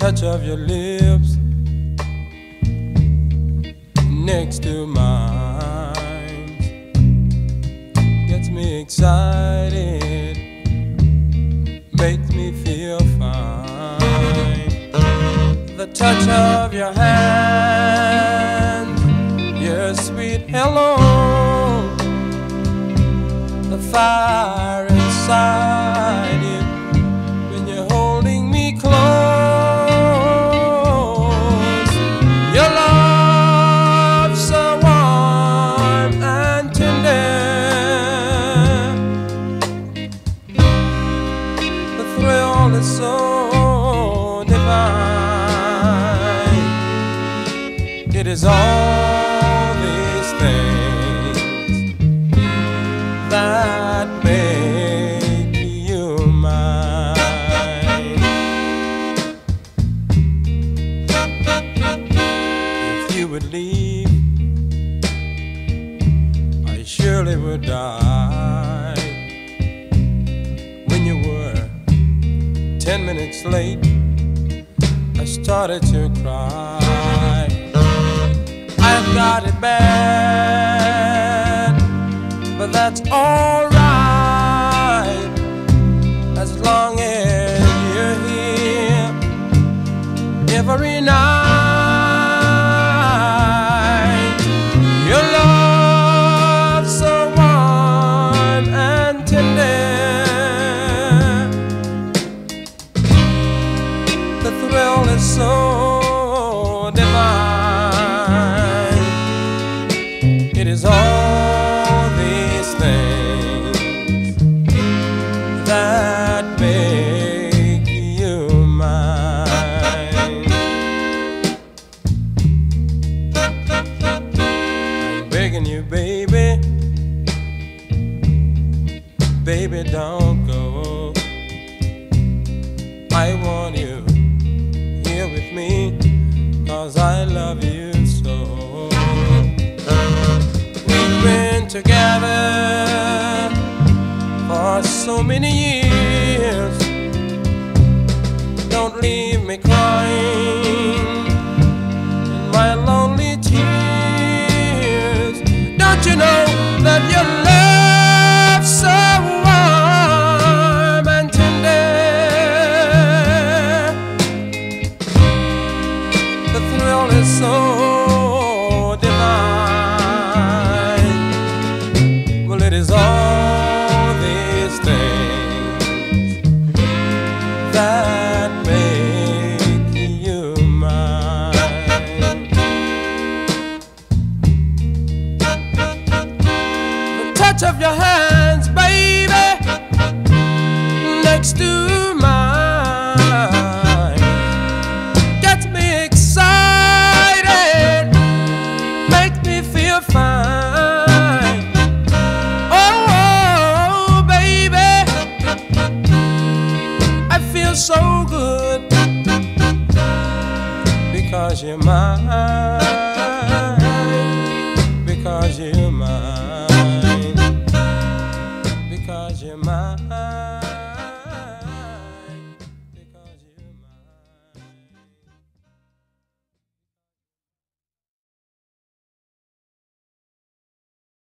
touch of your lips next to mine gets me excited, makes me feel fine. The touch of your hand, your sweet hello, the fire is all these things that make you mine. If you would leave, I surely would die. When you were ten minutes late, I started to cry. I've got it bad, but that's alright as long as you're here every night. Your love so warm and tender. The thrill is so divine. Baby, don't go. I want you here with me, cause I love you so. We've been together for so many years. Don't leave me crying touch of your hands, baby, next to mine, gets me excited, makes me feel fine. Oh, oh, baby, I feel so good because you're mine. Because you're